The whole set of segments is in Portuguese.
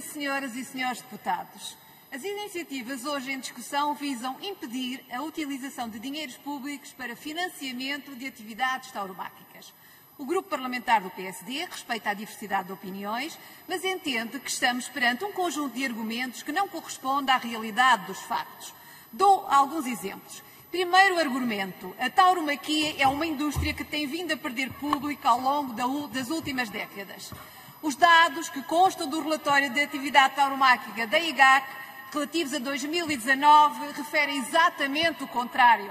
Senhoras e senhores deputados, as iniciativas hoje em discussão visam impedir a utilização de dinheiros públicos para financiamento de atividades tauromáquicas. O grupo parlamentar do PSD respeita a diversidade de opiniões, mas entende que estamos perante um conjunto de argumentos que não corresponde à realidade dos factos. Dou alguns exemplos. Primeiro argumento. A tauromaquia é uma indústria que tem vindo a perder público ao longo das últimas décadas. Os dados que constam do relatório de atividade tauromáquica da IGAC, relativos a 2019, referem exatamente o contrário.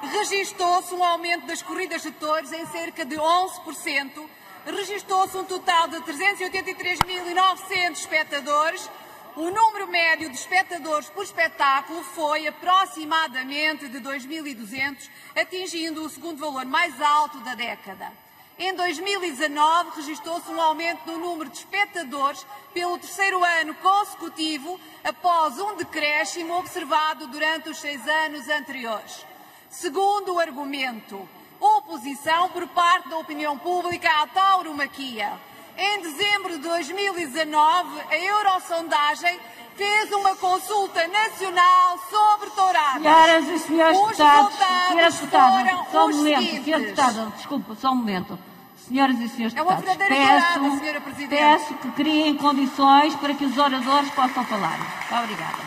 Registou-se um aumento das corridas de touros em cerca de 11%, registou-se um total de 383.900 espectadores, o número médio de espectadores por espetáculo foi aproximadamente de 2.200, atingindo o segundo valor mais alto da década. Em 2019, registrou-se um aumento no número de espectadores pelo terceiro ano consecutivo, após um decréscimo observado durante os seis anos anteriores. Segundo o argumento, oposição por parte da opinião pública à tauromaquia. Em dezembro de 2019, a Eurosondagem fez uma consulta nacional sobre touradas. Senhoras e senhores os deputados, senhora deputada, só um momento, senhora deputada, desculpa, só um momento. Senhoras e senhores deputados, é peço, peço que criem condições para que os oradores possam falar. Muito obrigada.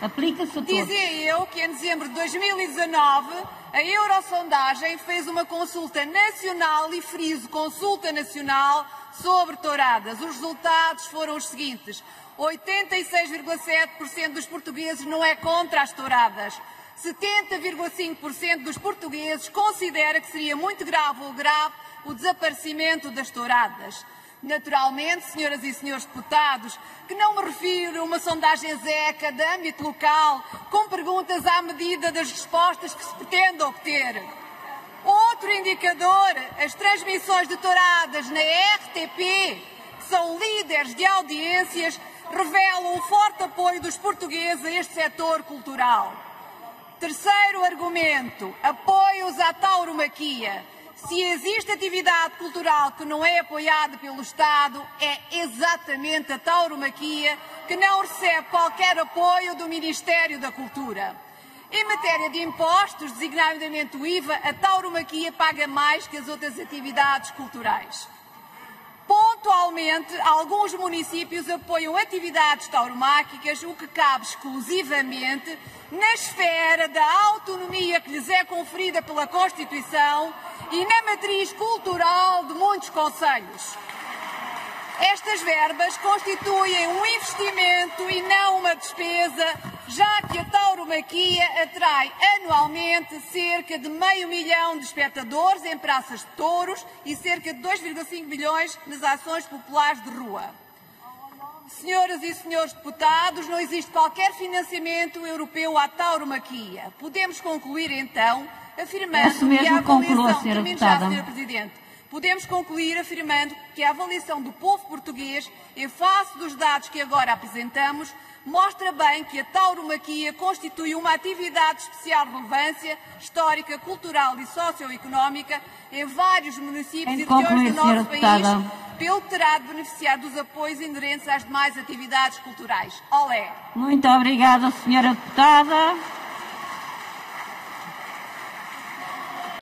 Aplica-se a todos. Dizia eu que em dezembro de 2019 a Eurosondagem fez uma consulta nacional, e friso consulta nacional, sobre touradas. Os resultados foram os seguintes. 86,7% dos portugueses não é contra as touradas. 70,5% dos portugueses considera que seria muito grave ou grave o desaparecimento das touradas. Naturalmente, senhoras e senhores deputados, que não me refiro a uma sondagem ZECA de âmbito local, com perguntas à medida das respostas que se pretende obter. Outro indicador, as transmissões de touradas na RTP, que são líderes de audiências, revelam o forte apoio dos portugueses a este setor cultural. Terceiro argumento, apoios à tauromaquia. Se existe atividade cultural que não é apoiada pelo Estado, é exatamente a tauromaquia, que não recebe qualquer apoio do Ministério da Cultura. Em matéria de impostos, designadamente o IVA, a tauromaquia paga mais que as outras atividades culturais. Pontualmente, alguns municípios apoiam atividades tauromáquicas, o que cabe exclusivamente na esfera da autonomia que lhes é conferida pela Constituição e na matriz cultural de muitos conselhos. Estas verbas constituem um investimento e não uma despesa, já que a tauromaquia atrai anualmente cerca de meio milhão de espectadores em praças de touros e cerca de 2,5 milhões nas ações populares de rua. Senhoras e senhores deputados, não existe qualquer financiamento europeu à tauromaquia. Podemos concluir então afirmando que a avaliação, termino já, Senhora Presidente, podemos concluir afirmando que a avaliação do povo português, em face dos dados que agora apresentamos, mostra bem que a tauromaquia constitui uma atividade de especial relevância histórica, cultural e socioeconómica em vários municípios e regiões do nosso país, pelo que terá de beneficiar dos apoios inerentes às demais atividades culturais. Olé! Muito obrigada, Senhora Deputada.